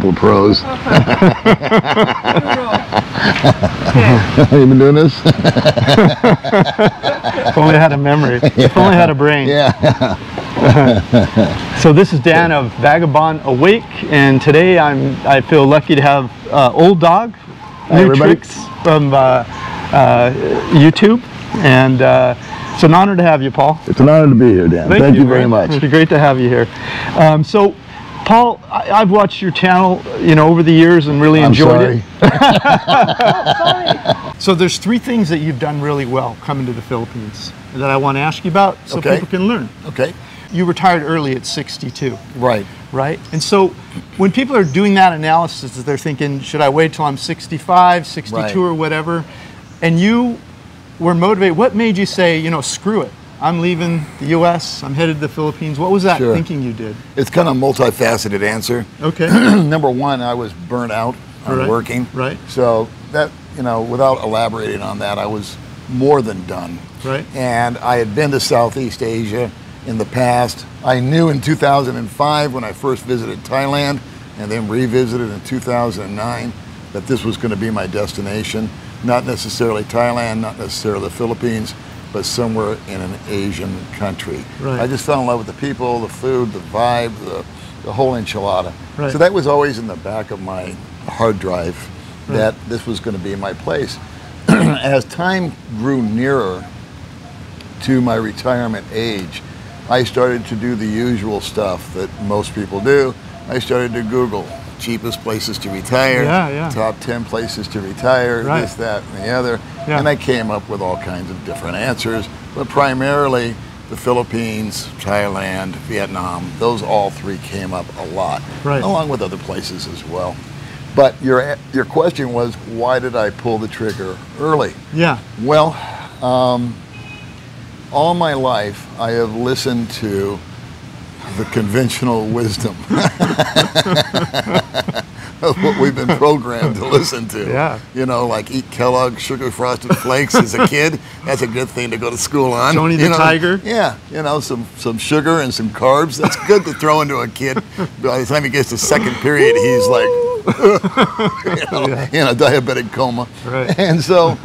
couple of pros. you been doing this? If only I had a memory. If only I had a brain. yeah. So this is Dan of Vagabond Awake, and today I'm I feel lucky to have uh, Old Dog, new everybody. tricks from uh, uh, YouTube, and uh, it's an honor to have you, Paul. It's an honor to be here, Dan. Thank, you very much. It's great to have you here. Um, so, Paul, I, I've watched your channel, you know, over the years and really I'm enjoyed sorry. it. So there's three things that you've done really well coming to the Philippines that I want to ask you about, so Okay. people can learn. Okay. You retired early at 62. Right. right? And so when people are doing that analysis, they're thinking, should I wait till I'm 65, 62, Right. or whatever? And you were motivated. What made you say, you know, screw it? I'm leaving the U.S. I'm headed to the Philippines. What was that Sure. thinking you did? It's kind of a multifaceted answer. Okay. Number one, I was burnt out on Right. working. Right. So that, you know, without elaborating on that, I was more than done. Right. And I had been to Southeast Asia in the past. I knew in 2005 when I first visited Thailand and then revisited in 2009 that this was going to be my destination. Not necessarily Thailand, not necessarily the Philippines, but somewhere in an Asian country. Right. I just fell in love with the people, the food, the vibe, the, the whole enchilada. Right. So that was always in the back of my hard drive Right. that this was going to be my place. As time grew nearer to my retirement age, I started to do the usual stuff that most people do. I started to Google cheapest places to retire, Yeah, yeah. top 10 places to retire, Right. this, that, and the other. Yeah. And I came up with all kinds of different answers, but primarily the Philippines, Thailand, Vietnam, those all three came up a lot, Right. along with other places as well. But your, your question was, why did I pull the trigger early? Yeah. Well, um, all my life I have listened to the conventional wisdom of what we've been programmed to listen to. Yeah. You know, like eat Kellogg's sugar frosted flakes as a kid. That's a good thing to go to school on. Tony the You know, Tiger. Yeah, you know, some some sugar and some carbs. That's good to throw into a kid. By the time he gets to second period, he's like, you know, in a diabetic coma. Right. And so,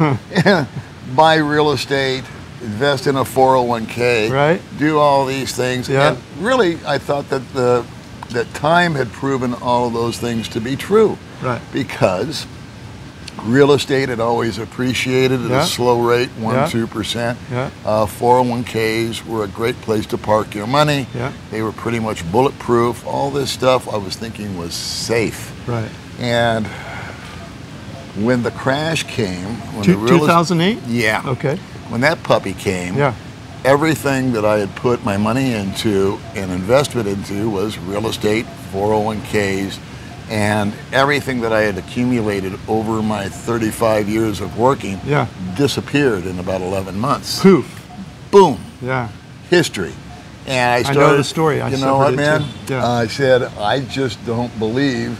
buy real estate, invest in a 401k, Right. do all these things. Yeah. And really, I thought that the that time had proven all of those things to be true. Right. Because real estate had always appreciated at Yeah. a slow rate, one Yeah. two percent. Yeah. Uh, 401ks were a great place to park your money. Yeah. They were pretty much bulletproof. All this stuff I was thinking was safe. Right. And when the crash came, when Two- the real 2008? yeah, Okay. When that puppy came, Yeah. everything that I had put my money into and investment into was real estate, 401ks, and everything that I had accumulated over my 35 years of working Yeah. disappeared in about 11 months. Poof. Boom, Yeah. history. And I know started. the story. I you know what, man? Yeah. I said I just don't believe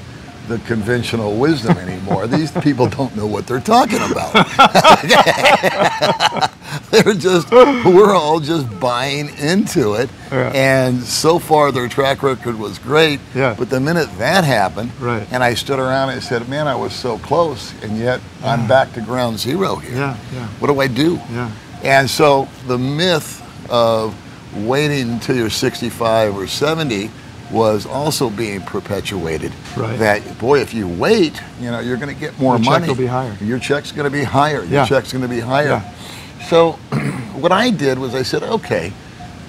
the conventional wisdom anymore. These people don't know what they're talking about. they're just we're all just buying into it. Yeah. And so far their track record was great. Yeah. But the minute that happened, Right. and I stood around and said, Man, I was so close and yet I'm back to ground zero here. Yeah. Yeah. What do I do? Yeah. And so the myth of waiting until you're 65 or 70 was also being perpetuated. Right. That boy, if you wait, you know, you're going to get more money. Your check will be higher. Your check's going to be higher. Your Yeah. check's going to be higher. So what I did was I said, okay,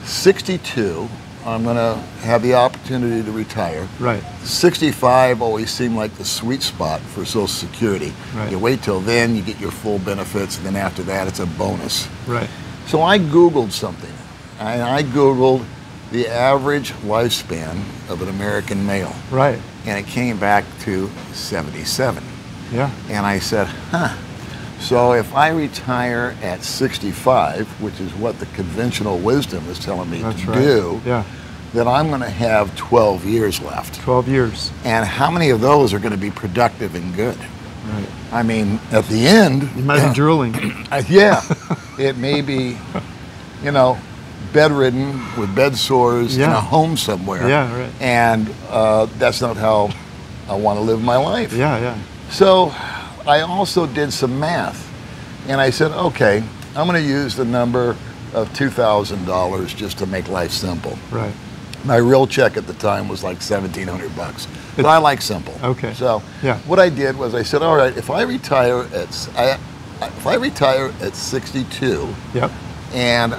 62, I'm going to have the opportunity to retire. Right. 65 always seemed like the sweet spot for Social Security. Right. You wait till then, you get your full benefits, and then after that, it's a bonus. Right. So I Googled something, and I Googled the average lifespan of an American male, Right. and it came back to 77. Yeah. And I said, huh. So if I retire at 65, which is what the conventional wisdom is telling me That's to right. do, Yeah. then I'm going to have 12 years left. 12 years. And how many of those are going to be productive and good? Right. I mean, at the end, You might be drooling. uh, yeah, it may be, you know, bedridden with bed sores in a home somewhere. Yeah, right. And uh, that's not how I want to live my life. Yeah, yeah. So I also did some math and I said, okay, I'm going to use the number of $2,000 just to make life simple. Right. My real check at the time was like 1700 bucks. But I like simple. Okay. So Yeah. what I did was I said, all right, if I retire at I, if I retire at 62 Yep. and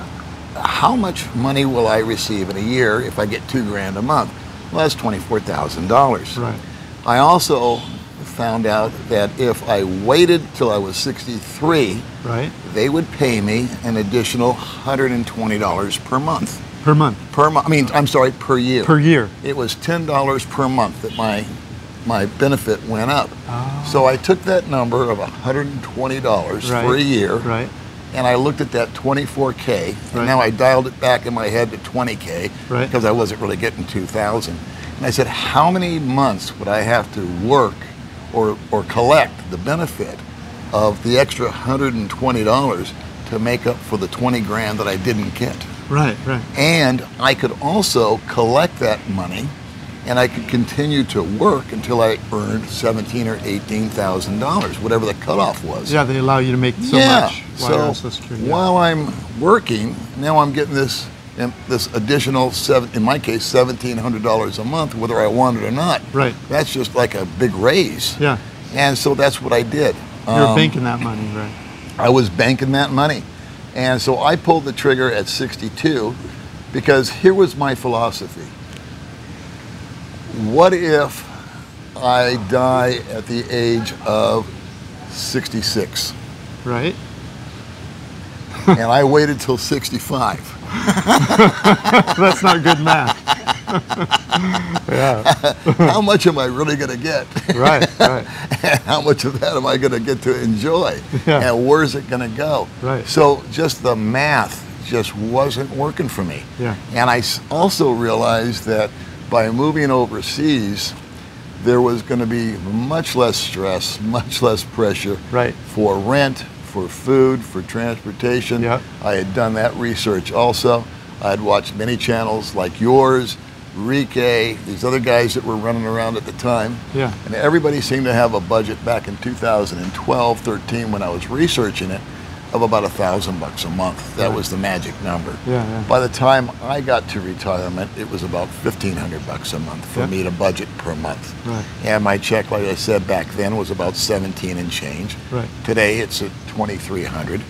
how much money will I receive in a year if I get 2 grand a month? Well, that's $24,000. Right. I also found out that if I waited till I was 63, Right. they would pay me an additional $120 per month. Per month. Per month, I mean, I'm sorry, per year. Per year. It was $10 per month that my my benefit went up. Oh. So I took that number of $120 Right. for a year Right. and I looked at that 24K and Right. now I dialed it back in my head to 20K Right. because I wasn't really getting 2000. And I said, how many months would I have to work or, or collect the benefit of the extra $120 to make up for the 20 grand that I didn't get? Right. Right. And I could also collect that money and I could continue to work until I earned seventeen or eighteen thousand dollars, whatever the cutoff was. Yeah, they allow you to make so yeah. much. while you're So. Yeah. while I'm working, now I'm getting this this additional seven, in my case, seventeen hundred dollars a month, whether I want it or not. Right. That's just like a big raise. Yeah. And so that's what I did. You're Um, banking that money, right? I was banking that money. And so I pulled the trigger at 62 because here was my philosophy. What if I die at the age of 66 Right. and I waited till 65? That's not good math. yeah. How much am I really going to get? Right. Right. how much of that am I going to get to enjoy? Yeah. And where's it going to go? Right. So just the math just wasn't working for me. Yeah. And I also realized that by moving overseas, there was going to be much less stress, much less pressure Right. for rent, for food, for transportation. Yeah. I had done that research also. I had watched many channels like yours, Rike, these other guys that were running around at the time. Yeah. And everybody seemed to have a budget back in 2012, 13 when I was researching it of about a thousand bucks a month. That Right. was the magic number. Yeah, yeah. By the time I got to retirement, it was about 1500 bucks a month for Yeah. me to budget per month. Right. And my check, like I said back then, was about 17 and change. Right. Today it's at 2300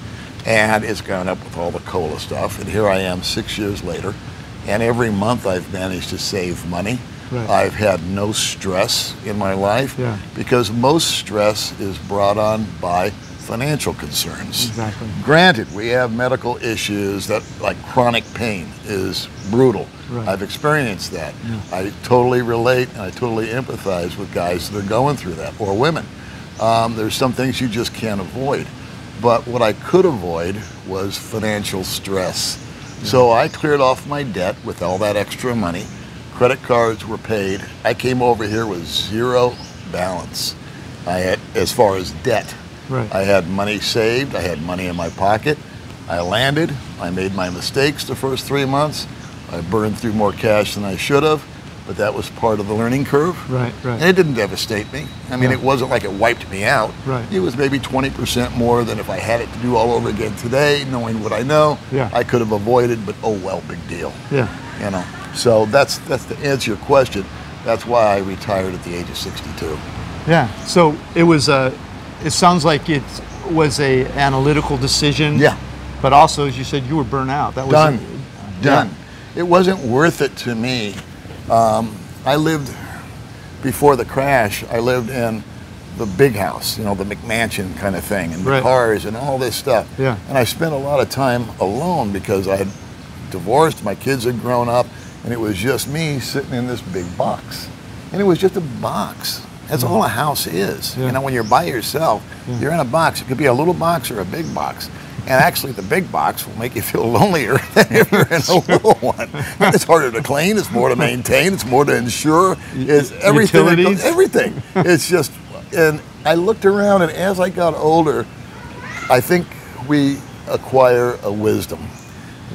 and it's gone up with all the COLA stuff. And here I am six years later. And every month I've managed to save money. Right. I've had no stress in my life Yeah. because most stress is brought on by financial concerns. Exactly. Granted, we have medical issues that, like chronic pain, is brutal. Right. I've experienced that. Yeah. I totally relate and I totally empathize with guys that are going through that, or women. Um, there's some things you just can't avoid. But what I could avoid was financial stress. So I cleared off my debt with all that extra money. Credit cards were paid. I came over here with zero balance. I had, as far as debt. Right. I had money saved. I had money in my pocket. I landed. I made my mistakes the first three months. I burned through more cash than I should have, but that was part of the learning curve. Right. And Right. it didn't devastate me. I mean, Yeah. it wasn't like it wiped me out. Right. It was maybe 20% more than if I had it to do all over again today, knowing what I know. Yeah. I could have avoided, but oh well, big deal. Yeah. You know. So that's that's to answer your question. That's why I retired at the age of 62. Yeah. So it was a. It sounds like it was a analytical decision. Yeah. But also, as you said, you were burnt out. That was done, Yeah. done. It wasn't worth it to me. Um, I lived before the crash. I lived in the big house, you know, the McMansion kind of thing, and the Right. cars and all this stuff. Yeah. And I spent a lot of time alone because I had divorced. My kids had grown up, and it was just me sitting in this big box, and it was just a box. That's all a house is. Yeah. You know, when you're by yourself, Yeah. you're in a box. It could be a little box or a big box. And actually, the big box will make you feel lonelier than if you're in a little one. It's harder to clean. It's more to maintain. It's more to insure. It's everything. Utilities. Everything. It's just. And I looked around, and as I got older, I think we acquire a wisdom,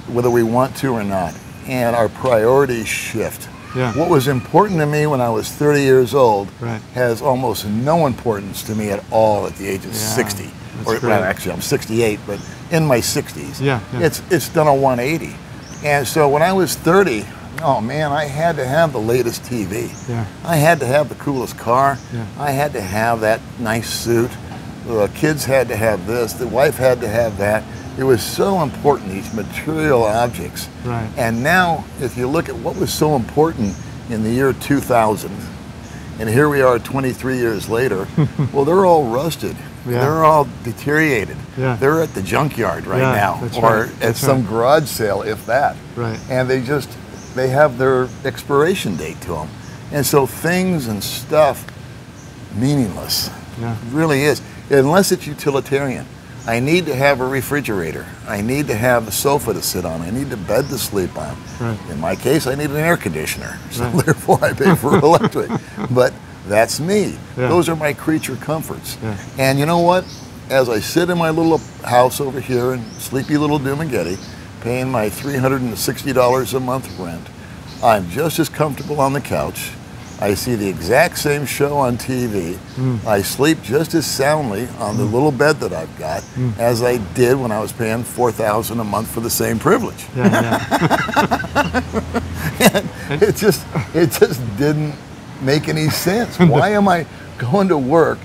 whether we want to or not, and our priorities shift. Yeah. What was important to me when I was 30 years old Right. has almost no importance to me at all at the age of Yeah, 60. that's Or well, actually, I'm 68, but in my 60s, Yeah, yeah. it's it's done a 180. And so when I was 30, oh man, I had to have the latest TV. Yeah. I had to have the coolest car. Yeah. I had to have that nice suit. The kids had to have this. The wife had to have that. It was so important, these material objects. Right. And now, if you look at what was so important in the year 2000, and here we are 23 years later, well, they're all rusted. Yeah. They're all deteriorated. Yeah. They're at the junkyard right Yeah, now, or right, at that's some right. garage sale, if that. Right. And they just, they have their expiration date to them. And so things and stuff, meaningless Yeah. It really is. Unless it's utilitarian. I need to have a refrigerator. I need to have a sofa to sit on. I need a bed to sleep on. Right. In my case, I need an air conditioner. So Right. therefore, I pay for electric. But that's me. Yeah. Those are my creature comforts. Yeah. And you know what? As I sit in my little house over here in sleepy little Dumaguete, paying my $360 a month rent, I'm just as comfortable on the couch. I see the exact same show on TV. Mm. I sleep just as soundly on the little bed that I've got Mm. as I did when I was paying 4000 a month for the same privilege. Yeah, yeah. it just it just didn't make any sense. Why am I going to work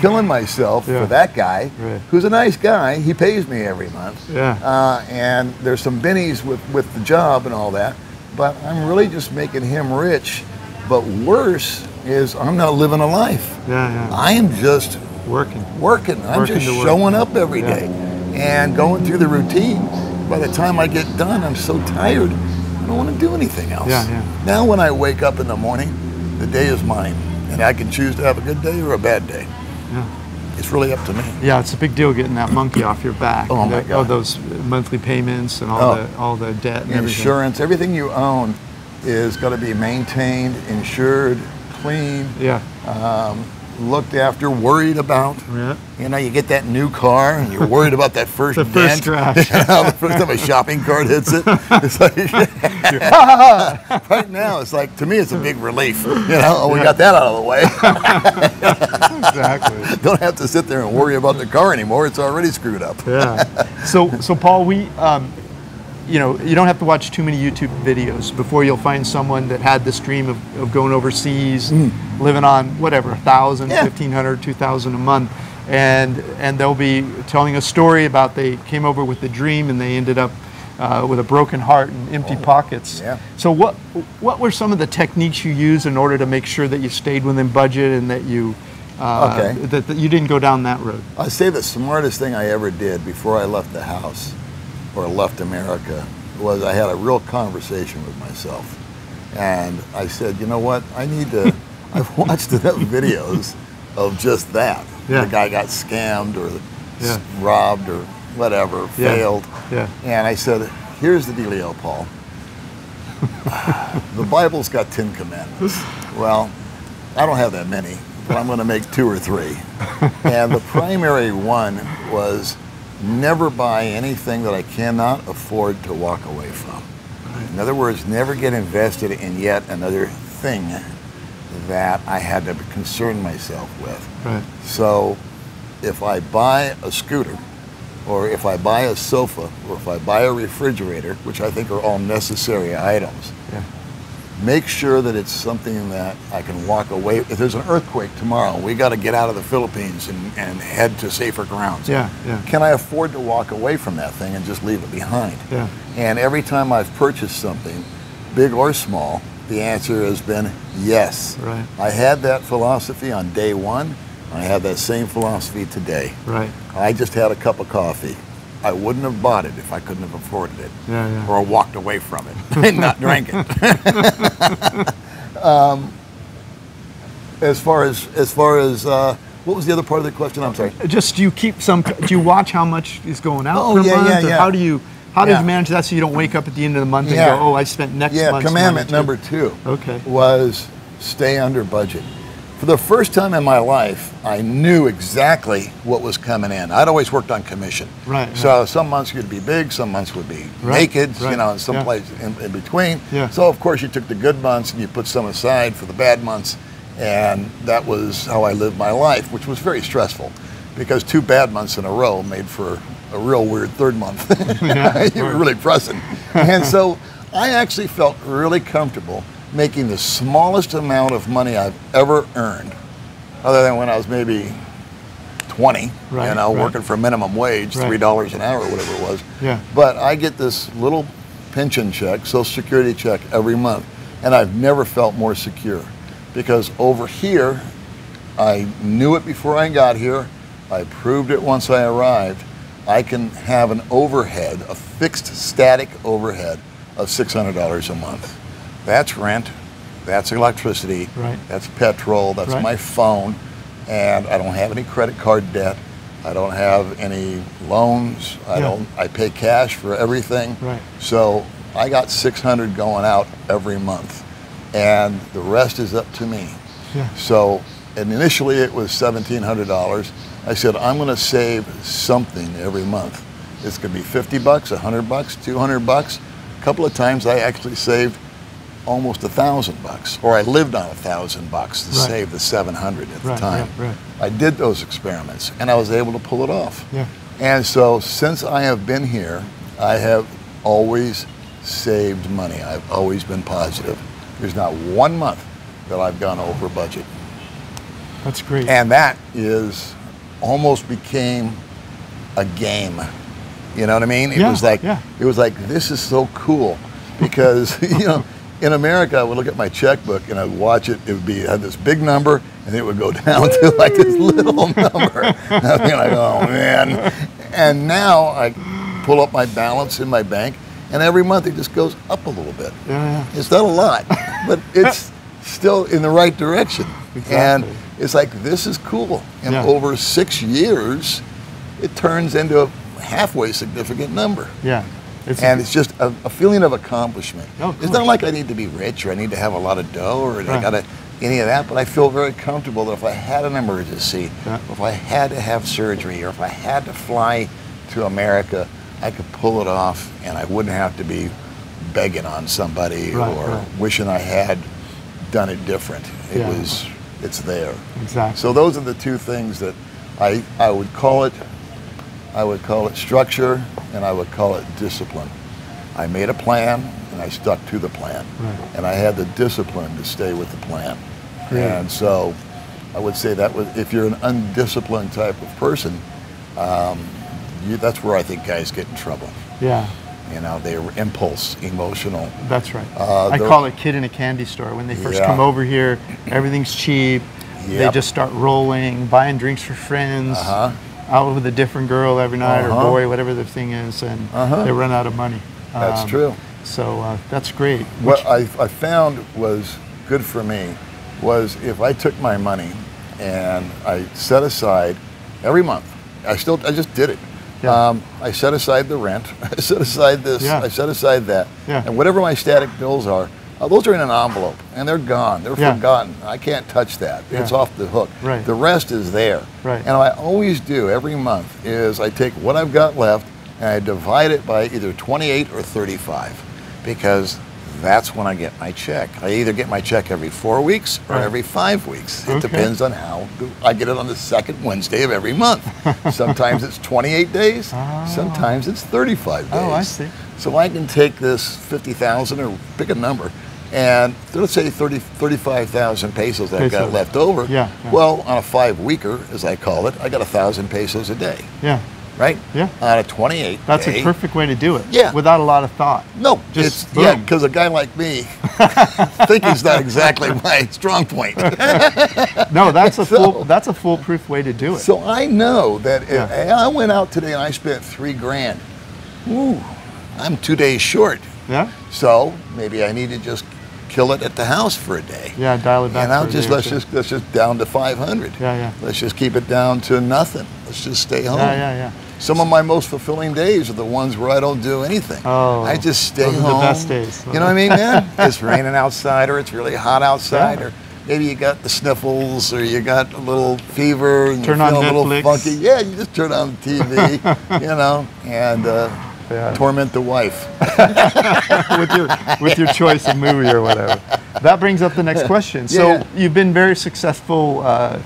killing myself Yeah. for that guy Right. who's a nice guy? He pays me every month. Yeah. Uh, and there's some bennies with, with the job and all that, but I'm really just making him rich. But worse is I'm not living a life. Yeah, yeah. I am just Working. working. I'm Working just to work. showing up every Yeah. day and going through the routine. By the time I get done, I'm so tired, I don't want to do anything else. Yeah, yeah. Now, when I wake up in the morning, the day is mine, and I can choose to have a good day or a bad day. Yeah. It's really up to me. Yeah, it's a big deal getting that monkey off your back. Oh, my The- oh, God. All those monthly payments and all Oh. the all the debt and everything. Insurance, everything you own is going to be maintained, insured, clean, Yeah. looked after, worried about. Yeah. You know, you get that new car and you're worried about that first The first dent. crash. You know, the first time a shopping cart hits it, it's like right now. It's like to me, it's a big relief. You know, oh, we got that out of the way. Exactly. Don't have to sit there and worry about the car anymore. It's already screwed up. yeah. So, so Paul, we, um, you know, you don't have to watch too many YouTube videos before you'll find someone that had this dream of, of going overseas, living on whatever, a thousand, Yeah. fifteen hundred, two thousand a month, and and they'll be telling a story about they came over with the dream and they ended up. Uh, with a broken heart and empty pockets. yeah. So what what were some of the techniques you used in order to make sure that you stayed within budget and that you uh, Okay. that, that you didn't go down that road? I'd say the smartest thing I ever did before I left the house or left America was I had a real conversation with myself. And I said, you know what? I need to, I've watched enough videos of just that. Yeah. The guy got scammed or Yeah. robbed or whatever, Yeah. failed. Yeah. And I said, here's the dealio, Paul. the Bible's got Ten Commandments. Well, I don't have that many, but I'm going to make two or three. And the primary one was never buy anything that I cannot afford to walk away from. In other words, never get invested in yet another thing that I had to concern myself with. Right. So if I buy a scooter, or if I buy a sofa, or if I buy a refrigerator, which I think are all necessary items. Make sure that it's something that I can walk away. If there's an earthquake tomorrow, we got to get out of the Philippines and, and head to safer grounds. Yeah. Yeah. Can I afford to walk away from that thing and just leave it behind? Yeah. And every time I've purchased something, big or small, the answer has been yes. Right. I had that philosophy on day one. I have that same philosophy today. Right. I just had a cup of coffee. I wouldn't have bought it if I couldn't have afforded it. Yeah, yeah. Or walked away from it and not drank it. um, as far as as far as uh, what was the other part of the question? I'm sorry. Just do you keep some? Do you watch how much is going out Oh, per yeah, month? yeah, yeah. How do you how Yeah. did you manage that so you don't wake up at the end of the month Yeah. and go, oh, I spent next Yeah, month's commandment number two Okay. was stay under budget. For the first time in my life, I knew exactly what was coming in. I'd always worked on commission. Right, So some months would be big, some months would be Right, naked, you know, and some yeah. place in, in between. Yeah. So of course you took the good months and you put some aside for the bad months, and that was how I lived my life, which was very stressful, because two bad months in a row made for a real weird third month. You were really pressing, and so I actually felt really comfortable making the smallest amount of money I've ever earned, other than when I was maybe 20, Right, you know, right. working for minimum wage, three dollars an hour, or whatever it was. Yeah. But I get this little pension check, Social Security check every month, and I've never felt more secure because over here, I knew it before I got here. I proved it once I arrived. I can have an overhead, a fixed static overhead of $600 a month. That's rent, that's electricity, Right. that's petrol, that's Right. my phone, and I don't have any credit card debt. I don't have any loans. I Yeah. don't. I pay cash for everything. Right. So I got 600 going out every month, and the rest is up to me. Yeah. So, and initially it was $1,700. I said, I'm going to save something every month. It's going to be 50 bucks, 100 bucks, 200 bucks. A couple of times I actually saved almost a thousand bucks, or I lived on a thousand bucks to Right. save the 700 at Right, the time. right, right. I did those experiments, and I was able to pull it off. Yeah. And so since I have been here, I have always saved money. I've always been positive. There's not one month that I've gone over budget. That's great. And that is almost became a game. You know what I mean? It Yeah, was like yeah. it was like this is so cool because you know in America I would look at my checkbook and I'd watch it. It would be it had this big number and it would go down to like this little number. And I'd be like, oh man. And now I pull up my balance in my bank and every month it just goes up a little bit. yeah, It's not a lot, but it's still in the right direction. And it's like, this is cool. And Yeah. over six years, it turns into a halfway significant number. yeah. It's And it's just a, a feeling of accomplishment. Oh, of it's not like I need to be rich or I need to have a lot of dough or I got to any of that, but I feel very comfortable that if I had an emergency, Yeah. if I had to have surgery, or if I had to fly to America, I could pull it off and I wouldn't have to be begging on somebody Right, or right. wishing I had done it different. It Yeah. was, it's there. exactly. So those are the two things that I, I would call it, I would call it structure and I would call it discipline. I made a plan and I stuck to the plan. Right. And I had the discipline to stay with the plan. Great. And so I would say that was, if you're an undisciplined type of person, um, you, that's where I think guys get in trouble. yeah. You know, they're impulse, emotional. That's right. Uh, I call it kid in a candy store. When they first Yeah. come over here, everything's cheap. They just start rolling, buying drinks for friends, Uh-huh. Out with a different girl every night Uh-huh. or boy, whatever the thing is, and Uh-huh. they run out of money. That's Um, true. So uh, that's great. What I, I found was good for me was if I took my money and I set aside every month, I still, I just did it. Yeah. Um, I set aside the rent, I set aside this, Yeah. I set aside that. Yeah. And whatever my static bills are, uh, those are in an envelope and they're gone. They're Yeah. forgotten. I can't touch that. It's off the hook. Right. The rest is there. Right. And what I always do every month is I take what I've got left and I divide it by either 28 or 35 because that's when I get my check. I either get my check every four weeks or Right. every five weeks. It Okay. depends on how I get it on the second Wednesday of every month. Sometimes it's 28 days, Oh. sometimes it's 35 days. Oh, I see. So I can take this 50,000 or pick a number and let's say 30, 35,000 pesos I've got left over. Yeah, yeah. Well, on a five weeker, as I call it, I got a thousand pesos a day, Yeah, right? Yeah. On a 28 that's day, a perfect way to do it. Yeah. Without a lot of thought. No, Just it's, yeah, because a guy like me, thinking's not exactly my strong point. No, that's a So- full. That's a foolproof way to do it. So I know that if Yeah. I went out today and I spent three grand, ooh, I'm two days short. yeah. So maybe I need to just kill it at the house for a day. Yeah. Dial it back. And I'll just let's just let's just down to 500. Yeah, yeah. Let's just keep it down to nothing. Let's just stay home. Yeah, yeah, yeah. Some of my most fulfilling days are the ones where I don't do anything. Oh, I just stay those are the best days. You know what I mean, man? it's raining outside, or it's really hot outside, Yeah. or maybe you got the sniffles or you got a little fever and Turn you on feel a little funky. Yeah, you just turn on the TV, you know, and uh, Yeah. torment the wife. with your with your choice of movie or whatever. That brings up the next question. So Yeah. you've been very successful. Uh,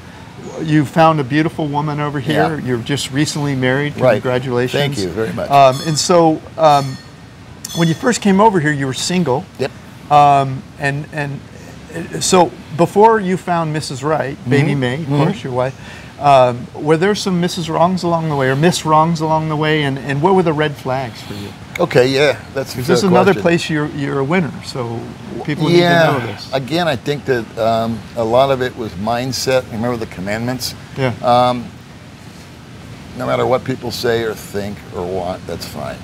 you found a beautiful woman over here. Yeah. You're just recently married. Right. Congratulations. Thank you very much. Um, and so um, when you first came over here, you were single. Yep. Um, and and so before you found Mrs. Right, baby May, of course, your wife, um, were there some Mrs. Wrongs along the way, or Miss Wrongs along the way, and, and what were the red flags for you? Okay, yeah, that's Because this is another question. place you're you're a winner, so people yeah. need to know this. Again, I think that um, a lot of it was mindset. Remember the commandments? Yeah. Um, no matter what people say or think or want, that's fine.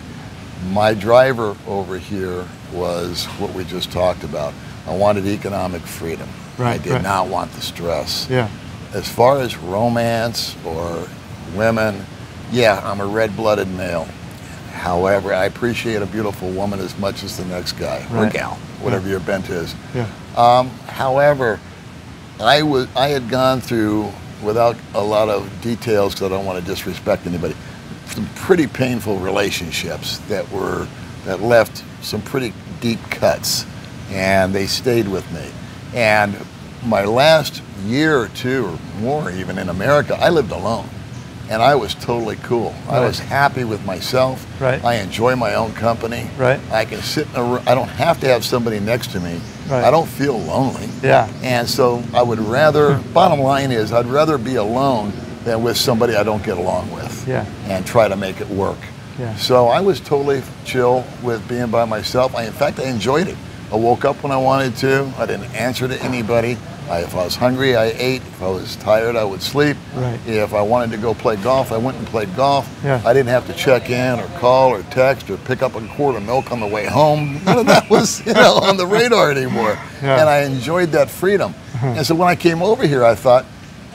My driver over here was what we just talked about. I wanted economic freedom. Right, I did right. not want the stress. yeah. As far as romance or women, yeah, I'm a red blooded male. However, I appreciate a beautiful woman as much as the next guy or gal, whatever your bent is. Yeah. Um, however, I was I had gone through without a lot of details because I don't want to disrespect anybody. Some pretty painful relationships that were that left some pretty deep cuts, and they stayed with me. And my last year or two or more, even in America, I lived alone, and I was totally cool. I was happy with myself. Right. I enjoy my own company. Right. I can sit in a room. I don't have to have somebody next to me. Right. I don't feel lonely. Yeah. And so I would rather, bottom line is, I'd rather be alone than with somebody I don't get along with. Yeah. And try to make it work. Yeah. So I was totally chill with being by myself. I, in fact, I enjoyed it. I woke up when I wanted to. I didn't answer to anybody. I, if I was hungry, I ate. If I was tired, I would sleep. Right. If I wanted to go play golf, I went and played golf. Yeah. I didn't have to check in or call or text or pick up a quart of milk on the way home. None of that was, you know, on the radar anymore. Yeah. And I enjoyed that freedom. Uh-huh. And so when I came over here, I thought,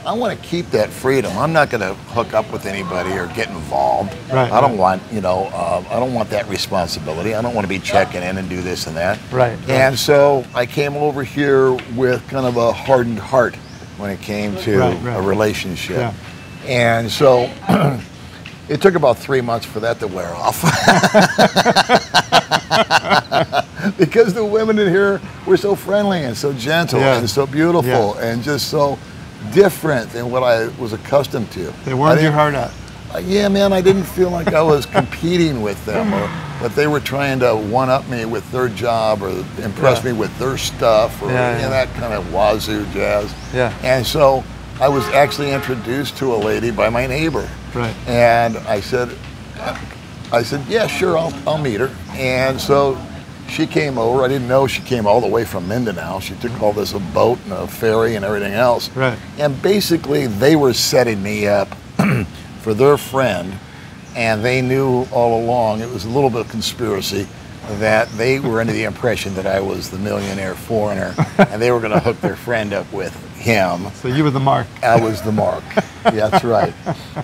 I want to keep that freedom. I'm not going to hook up with anybody or get involved. Right, I don't right. want, you know, uh, I don't want that responsibility. I don't want to be checking in and do this and that. Right, right. And so I came over here with kind of a hardened heart when it came to Right, right. a relationship. Yeah. And so it took about three months for that to wear off. because the women in here were so friendly and so gentle Yeah. and so beautiful Yeah. and just so different than what I was accustomed to. They warmed your heart out. uh, Yeah, man, I didn't feel like I was competing with them or that they were trying to one up me with their job or impress Yeah. me with their stuff or Yeah, you know, yeah. that kind of wazoo jazz. Yeah. And so I was actually introduced to a lady by my neighbor. Right. And I said, I said, yeah, sure, I'll, I'll meet her. And so she came over. I didn't know she came all the way from Mindanao. She took all this a boat and a ferry and everything else. Right. And basically, they were setting me up for their friend, and they knew all along it was a little bit of conspiracy that they were under the impression that I was the millionaire foreigner, and they were going to hook their friend up with him. So you were the mark. I was the mark. Yeah, that's right.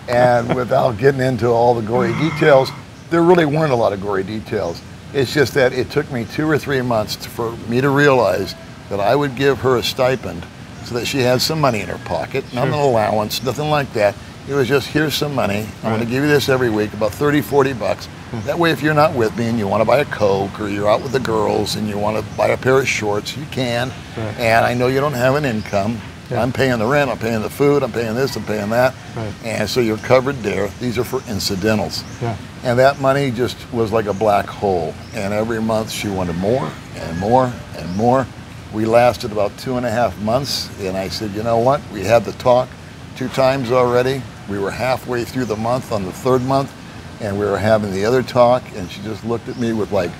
And without getting into all the gory details, there really weren't a lot of gory details. It's just that it took me two or three months to, for me to realize that I would give her a stipend so that she had some money in her pocket, not an allowance, nothing like that. It was just, here's some money. I'm going to give you this every week, about 30, 40 bucks. Hmm. That way, if you're not with me and you want to buy a Coke or you're out with the girls and you want to buy a pair of shorts, you can. Right. And I know you don't have an income. Yeah. I'm paying the rent, I'm paying the food, I'm paying this, I'm paying that. Right. And so you're covered there. These are for incidentals. Yeah. And that money just was like a black hole. And every month she wanted more and more and more. We lasted about two and a half months. And I said, you know what? We had the talk two times already. We were halfway through the month on the third month. And we were having the other talk. And she just looked at me with like,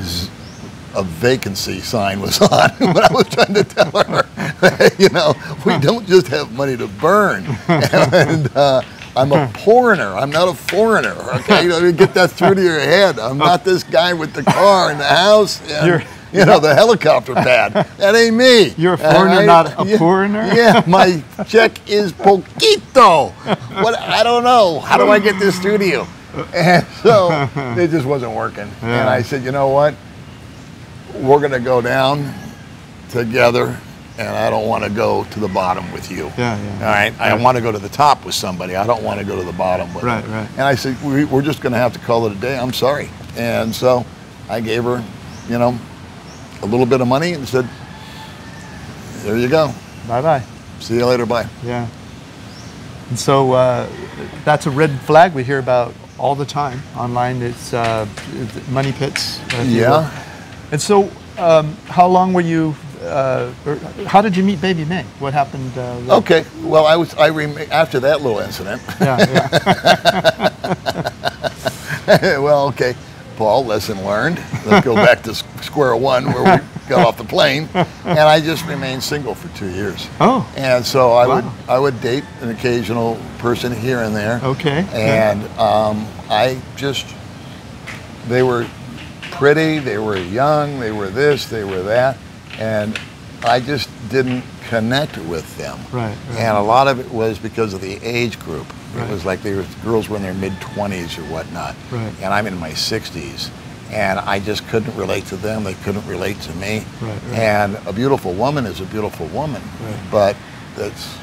z- a vacancy sign was on when I was trying to tell her, you know, we don't just have money to burn. And uh, I'm a foreigner. I'm not a foreigner. Okay, you know, you get that through to your head. I'm not this guy with the car and the house and You're- you know the helicopter pad. That ain't me. You're a foreigner, All not a Yeah, foreigner? Yeah, my check is poquito. What I don't know. How do I get this studio? And so it just wasn't working. And I said, you know what? We're gonna go down together and I don't want to go to the bottom with you. Yeah, yeah. All right. I want to go to the top with somebody. I don't want to go to the bottom with Right, them. right. And I said, we, we're just going to have to call it a day. I'm sorry. And so I gave her, you know, a little bit of money and said, there you go. Bye bye. See you later. Bye. Yeah. And so uh, that's a red flag we hear about all the time online. It's uh, money pits. if you will. Yeah. And so, um, how long were you? Uh, how did you meet Baby May? What happened? Uh. Okay. Well, I was, I rem- after that little incident, Yeah, yeah. well, okay, Paul, lesson learned. Let's go back to square one where we got off the plane, and I just remained single for two years. Oh. And so I would I would date an occasional person here and there. Okay. And um, I just they were pretty, they were young, they were this, they were that, and I just didn't connect with them. Right, right. And a lot of it was because of the age group. Right. It was like they were girls were in their mid 20s or whatnot, Right. and I'm in my 60s, and I just couldn't relate to them. They couldn't relate to me. Right. And a beautiful woman is a beautiful woman, but that's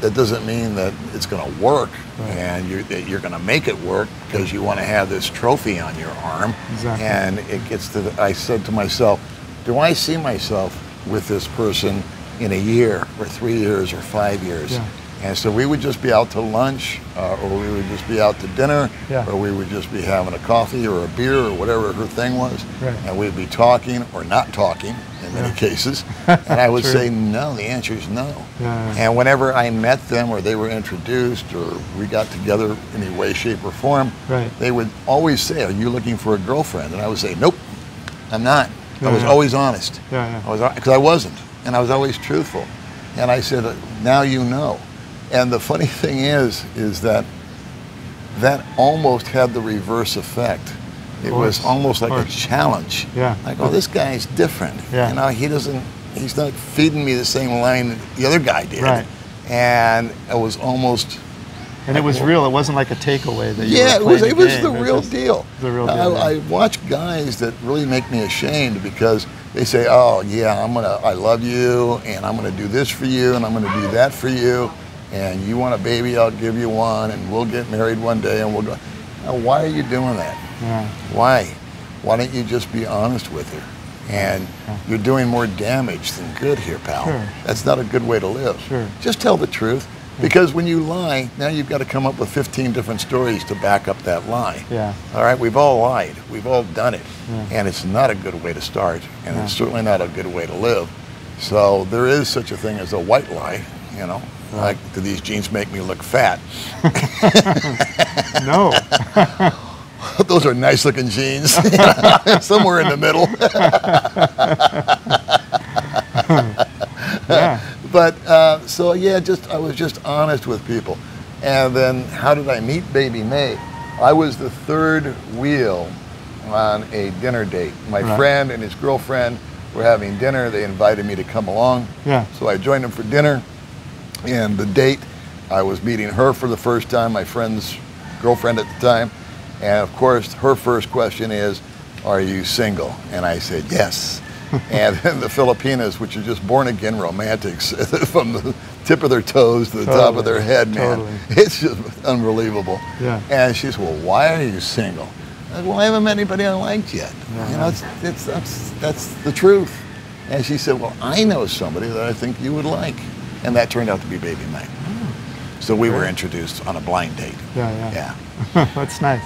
that doesn't mean that it's going to work and you're, that you're going to make it work because you want to have this trophy on your arm. Exactly. And it gets to the, I said to myself, do I see myself with this person in a year or three years or five years? Yeah. And so we would just be out to lunch, uh, or we would just be out to dinner, Yeah. or we would just be having a coffee or a beer or whatever her thing was. Right. And we'd be talking or not talking in many Yeah. cases. And I would say, no, the answer is no. Yeah. And whenever I met them or they were introduced or we got together in any way, shape, or form, Right. they would always say, Are you looking for a girlfriend? And I would say, Nope, I'm not. I was yeah. always honest. Yeah, yeah. I was because I wasn't, and I was always truthful. And I said, "Now you know." And the funny thing is, is that that almost had the reverse effect. It was almost like a challenge. Yeah. Like, oh, this guy's different. Yeah. You know, he doesn't. He's not feeding me the same line that the other guy did. Right. And it was almost. And it was real. It wasn't like a takeaway that you Yeah, it was. It was the It real just- deal. the real I, deal, yeah. I watch guys that really make me ashamed because they say, "Oh yeah, I'm gonna, I love you, and I'm gonna do this for you, and I'm gonna do that for you, and you want a baby, I'll give you one, and we'll get married one day, and we'll go." Now, why are you doing that? Yeah. Why? Why don't you just be honest with her? And you're doing more damage than good here, pal. Sure. That's not a good way to live. Sure. Just tell the truth. Because when you lie, now you've got to come up with 15 different stories to back up that lie. Yeah. All right, we've all lied. We've all done it. Yeah. And it's not a good way to start, and Yeah. it's certainly not a good way to live. So there is such a thing as a white lie, you know. Like, do these jeans make me look fat? No. Those are nice looking jeans. Somewhere in the middle. But uh, so yeah, just I was just honest with people. And then how did I meet Baby May? I was the third wheel on a dinner date. My Right. friend and his girlfriend were having dinner. They invited me to come along. Yeah. So I joined them for dinner. And the date, I was meeting her for the first time, my friend's girlfriend at the time. And of course, her first question is, Are you single? And I said, Yes. and then the Filipinas, which are just born again romantics from the tip of their toes to the top of their head, man. totally. It's just unbelievable. Yeah. And she said, Well, why are you single? I said, Well, I haven't met anybody I liked yet. You Uh-huh. know, it's, it's, that's, that's the truth. And she said, Well, I know somebody that I think you would like. And that turned out to be Baby May. So we were introduced on a blind date. Yeah, yeah. Yeah. that's nice.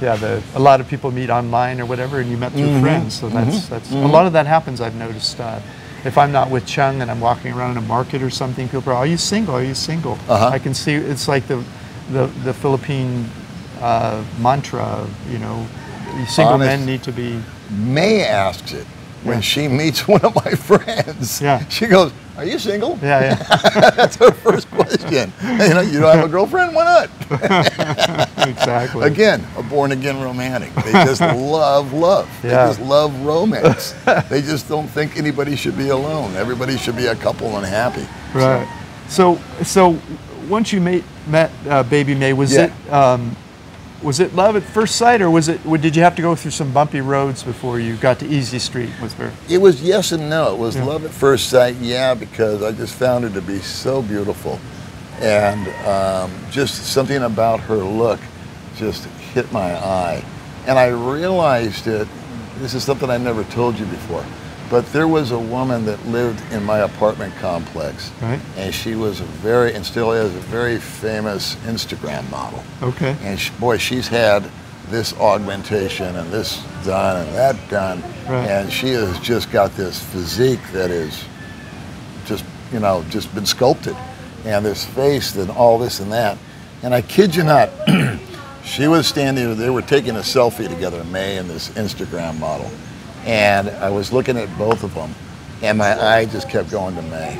Yeah, the, a lot of people meet online or whatever, and you met through Mhm, friends. So that's that's a mhm. lot of that happens. I've noticed. Uh, if I'm not with Qiang and I'm walking around in a market or something, people are, "Are you single? Are you single?" Uh-huh. I can see it's like the the, the Philippine uh, mantra. You know, single Honest. men need to be. May asks it when Yeah. she meets one of my friends. Yeah. She goes, Are you single? Yeah, yeah, That's her first question. you know, you don't have a girlfriend? Why not? exactly. Again, a born again romantic. They just love love. They just love romance. they just don't think anybody should be alone. Everybody should be a couple and happy. Right. So, so once you met, met uh, Baby May, was Yeah. it um, was it love at first sight, or was it? Did you have to go through some bumpy roads before you got to Easy Street with her? It was yes and no. It was Yeah. love at first sight, yeah, because I just found her to be so beautiful. And um, just something about her look just hit my eye. And I realized it, this is something I never told you before, but there was a woman that lived in my apartment complex. Right. And she was a very, and still is, a very famous Instagram model. Okay. And she, boy, she's had this augmentation and this done and that done. Right. And she has just got this physique that is just, you know, just been sculpted. And this face and all this and that. And I kid you not, she was standing, they were taking a selfie together, May and this Instagram model. And I was looking at both of them, and my eye just kept going to May.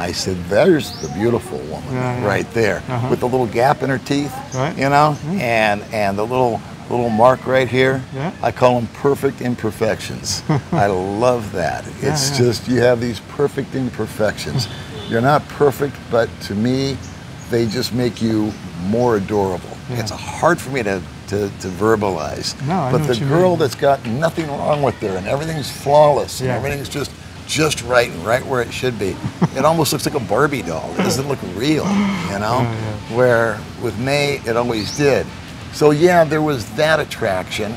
I said, "There's the beautiful woman. Yeah, yeah. right there, Uh-huh. with the little gap in her teeth, Right. you know, and and the little little mark right here. Yeah. I call them perfect imperfections. I love that. It's just you have these perfect imperfections. You're not perfect, but to me, they just make you more adorable. It's hard for me to, to, to verbalize. No, I but the girl mean. that's got nothing wrong with her and everything's flawless and everything's just just right and right where it should be. it almost looks like a Barbie doll. It doesn't look real, you know? Yeah, yeah. Where with May, it always did. So yeah, there was that attraction,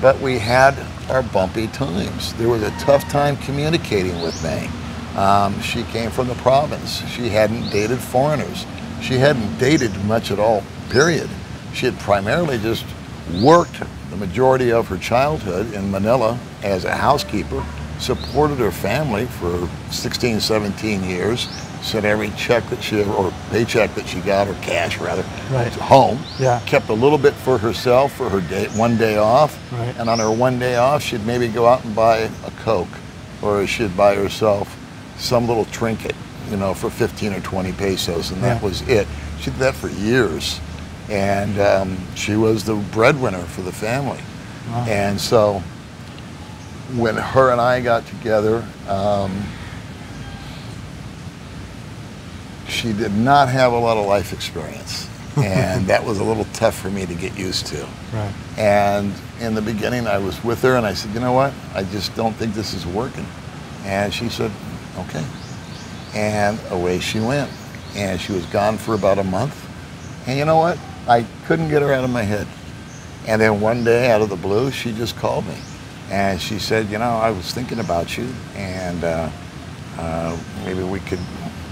but we had our bumpy times. There was a tough time communicating with May. Um, she came from the province. She hadn't dated foreigners. She hadn't dated much at all, period. She had primarily just worked the majority of her childhood in Manila as a housekeeper, supported her family for 16, 17 years, sent every check that she, or paycheck that she got, or cash rather, Right. home. Yeah. Kept a little bit for herself for her day, one day off. Right. And on her one day off, she'd maybe go out and buy a Coke, or she'd buy herself some little trinket, you know, for 15 or 20 pesos, and that was it. She did that for years. And um, she was the breadwinner for the family. Wow. And so when her and I got together, um, she did not have a lot of life experience. And that was a little tough for me to get used to. Right. And in the beginning, I was with her and I said, you know what? I just don't think this is working. And she said, okay. And away she went. And she was gone for about a month. And you know what? I couldn't get her out of my head. And then one day, out of the blue, she just called me. And she said, you know, I was thinking about you and uh, uh, maybe we could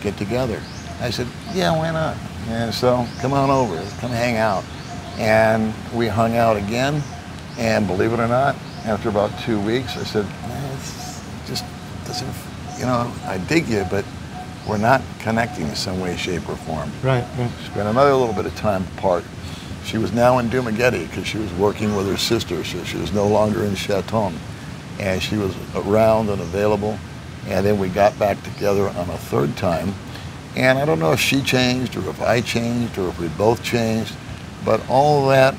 get together. I said, yeah, why not? And so come on over, come hang out. And we hung out again. And believe it or not, after about two weeks, I said, "Eh, it's just doesn't, you know, I dig you, but we're not connecting in some way, shape, or form. Right. Right. Spent another little bit of time apart. She was now in Dumaguete because she was working with her sister, so she was no longer in Siaton. And she was around and available. And then we got back together on a third time. And I don't know if she changed or if I changed or if we both changed, but all that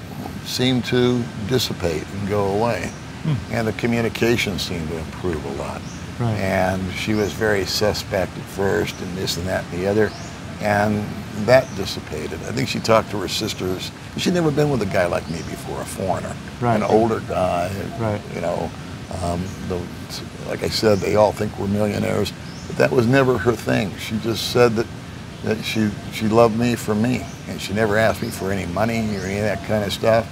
seemed to dissipate and go away. Hmm. And the communication seemed to improve a lot. Right. And she was very suspect at first and this and that and the other. And that dissipated. I think she talked to her sisters. She'd never been with a guy like me before, a foreigner, Right. an older guy. Right. You know, um, the, like I said, they all think we're millionaires, but that was never her thing. She just said that, that she she loved me for me, and she never asked me for any money or any of that kind of stuff.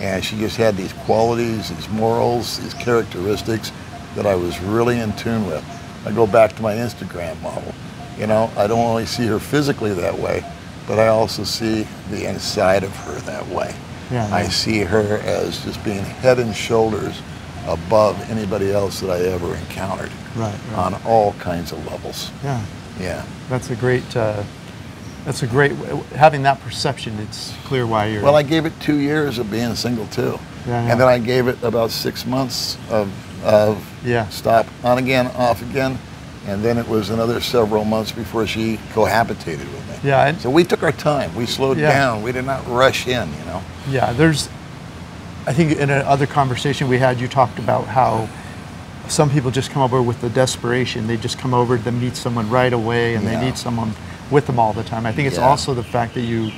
And she just had these qualities, these morals, these characteristics that I was really in tune with. I go back to my Instagram model. You know, I don't only see her physically that way, but I also see the inside of her that way. Yeah, I see her as just being head and shoulders above anybody else that I ever encountered Right. right. on all kinds of levels. yeah. Yeah. That's a great. Uh, that's a great. Having that perception, it's clear why you're. Well, I gave it two years of being single too. Yeah, yeah. And then I gave it about six months of, of Yeah. stop on again, off again. And then it was another several months before she cohabitated with me. Yeah, and- so we took our time. We slowed Yeah. down. We did not rush in, you know. Yeah, there's. I think in another conversation we had, you talked about how some people just come over with the desperation. They just come over to meet someone right away, and Yeah. they need someone with them all the time. I think it's Yeah. also the fact that you,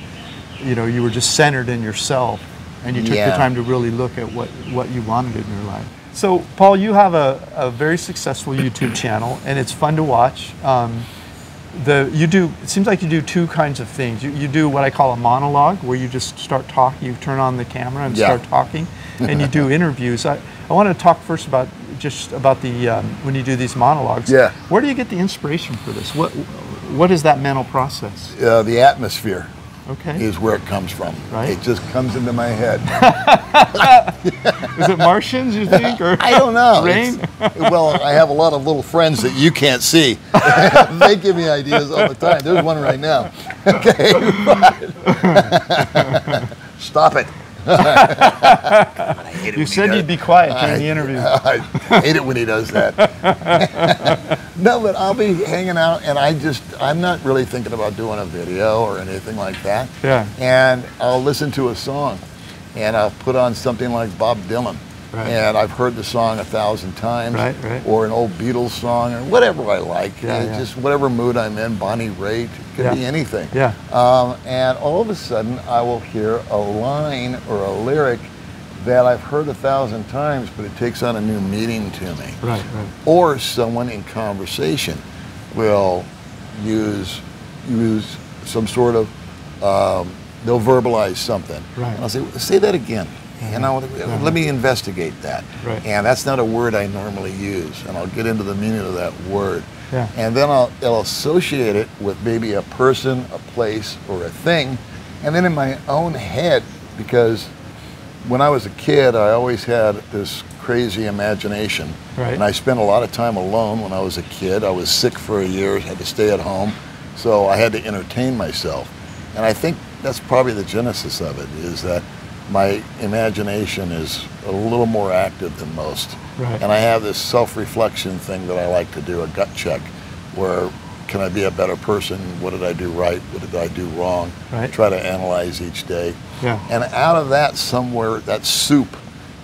you know, you were just centered in yourself and you took the time to really look at what, what you wanted in your life. So, Paul, you have a, a very successful YouTube channel, and it's fun to watch. Um, the you do it seems like you do two kinds of things. You, you do what I call a monologue, where you just start talking. You turn on the camera and Yeah. start talking, and you do interviews. I, I want to talk first about just about the um, when you do these monologues. Yeah. Where do you get the inspiration for this? What what is that mental process? Uh, the atmosphere Okay. is where it comes from. Right. It just comes into my head. Is it Martians? You think or I don't know. Rain? Well, I have a lot of little friends that you can't see. they give me ideas all the time. There's one right now. Okay. Stop it. God, I hate it You when said does- you'd be quiet during I- the interview. I hate it when he does that. no, but I'll be hanging out, and I just, I'm not really thinking about doing a video or anything like that. Yeah. And I'll listen to a song, and I'll put on something like Bob Dylan. Right. And I've heard the song a thousand times, Right, right. or an old Beatles song, or whatever I like. Yeah, yeah. Just whatever mood I'm in, Bonnie Raitt, could Yeah. be anything. Yeah. Um, and all of a sudden, I will hear a line or a lyric that I've heard a thousand times, but it takes on a new meaning to me. Right, right. Or someone in conversation will use use some sort of um, they'll verbalize something. Right. And I'll say, say that again. You know, Mhm. let me investigate that. Right. And that's not a word I normally use, and I'll get into the meaning of that word. Yeah. And then I'll, I'll associate it with maybe a person, a place, or a thing. And then in my own head, because when I was a kid, I always had this crazy imagination. Right. And I spent a lot of time alone when I was a kid. I was sick for a year, had to stay at home. So I had to entertain myself. And I think that's probably the genesis of it, is that my imagination is a little more active than most. Right. And I have this self-reflection thing that I like to do, a gut check, where can I be a better person? What did I do right? What did I do wrong? Right. Try to analyze each day. Yeah. And out of that, somewhere, that soup,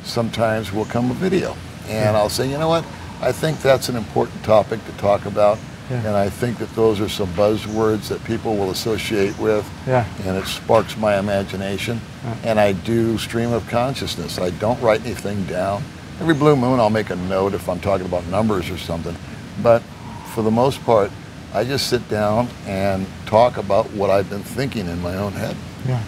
sometimes will come a video. And I'll say, you know what? I think that's an important topic to talk about. Yeah. And I think that those are some buzzwords that people will associate with. Yeah. And it sparks my imagination. Yeah. And I do stream of consciousness. I don't write anything down. Every blue moon, I'll make a note if I'm talking about numbers or something. But for the most part, I just sit down and talk about what I've been thinking in my own head. Yeah.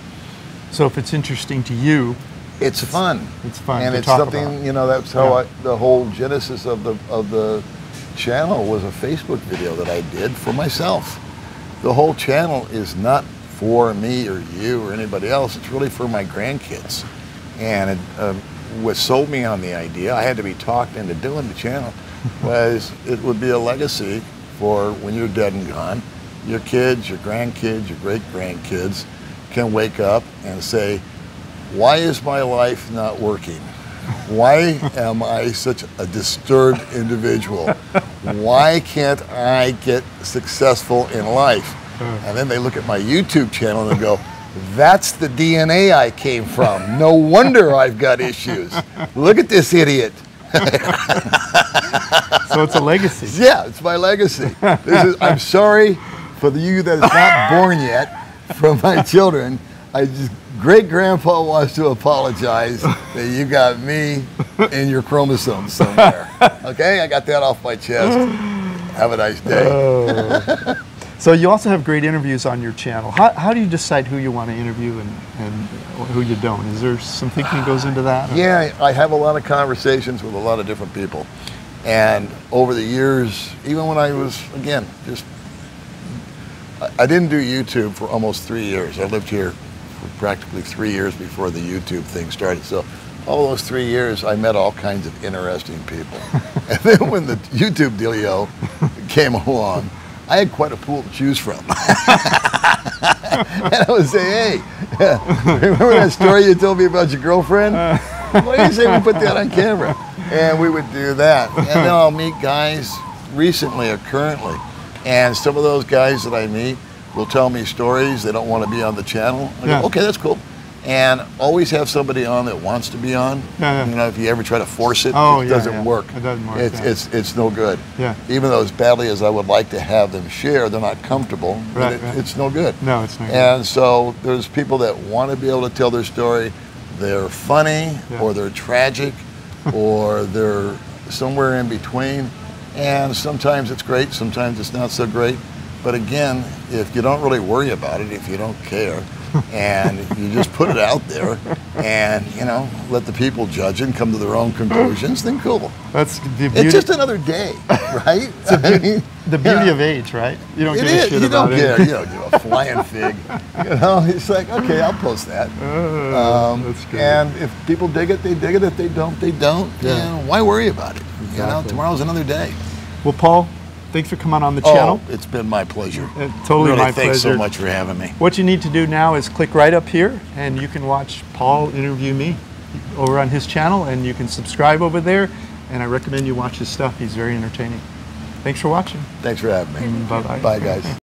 So if it's interesting to you, It's fun. it's fun and it's something about. you know. That's how Yeah. I, the whole genesis of the of the channel was a Facebook video that I did for myself. The whole channel is not for me or you or anybody else. It's really for my grandkids. And it, uh, what sold me on the idea, I had to be talked into doing the channel, was it would be a legacy for when you're dead and gone. Your kids, your grandkids, your great grandkids can wake up and say, why is my life not working? Why am I such a disturbed individual? Why can't I get successful in life? And then they look at my YouTube channel and go, that's the DNA I came from. No wonder I've got issues. Look at this idiot. so it's a legacy. Yeah, it's my legacy. This is, I'm sorry for the you that is not born yet from my children. I just great grandpa wants to apologize that you got me in your chromosomes somewhere. Okay, I got that off my chest. Have a nice day. So you also have great interviews on your channel. How, how do you decide who you want to interview and, and who you don't? Is there some thinking that goes into that? Yeah, I have a lot of conversations with a lot of different people. And over the years, even when I was, again, just, I- didn't do YouTube for almost three years. I lived here practically three years before the YouTube thing started. So all those three years, I met all kinds of interesting people. and then when the YouTube dealio came along, I had quite a pool to choose from. and I would say, hey, remember that story you told me about your girlfriend? Why do you say we put that on camera? And we would do that. And then I'll meet guys recently or currently. And some of those guys that I meet will tell me stories. They don't want to be on the channel. I go, okay, that's cool. And always have somebody on that wants to be on. Yeah, yeah. You know, if you ever try to force it, Oh, it yeah, doesn't yeah. work. It doesn't work, It's, yeah. it's, it's no good. Yeah. Even though as badly as I would like to have them share, they're not comfortable. Right, it, right. It's no good. No, it's not good. And so there's people that want to be able to tell their story. they're funny, Yeah. or they're tragic, or they're somewhere in between. And sometimes it's great, sometimes it's not so great. But again, if you don't really worry about it, if you don't care, and you just put it out there, and you know, let the people judge and come to their own conclusions, then cool. That's the beauty. It's just another day, right? I mean, the beauty of age, right? You don't it give a shit You about don't it. care. You don't give a flying fig. You know, it's like, okay, I'll post that. Um, that's good. And if people dig it, they dig it. If they don't, they don't. Yeah. You know, why worry about it? You know, tomorrow's another day. Well, Paul, thanks for coming on the channel. Oh, it's been my pleasure. Uh, totally really, my thanks pleasure. so much for having me. What you need to do now is click right up here and you can watch Paul interview me over on his channel and you can subscribe over there and I recommend you watch his stuff. He's very entertaining. Thanks for watching. Thanks for having me. Bye-bye. Bye, guys.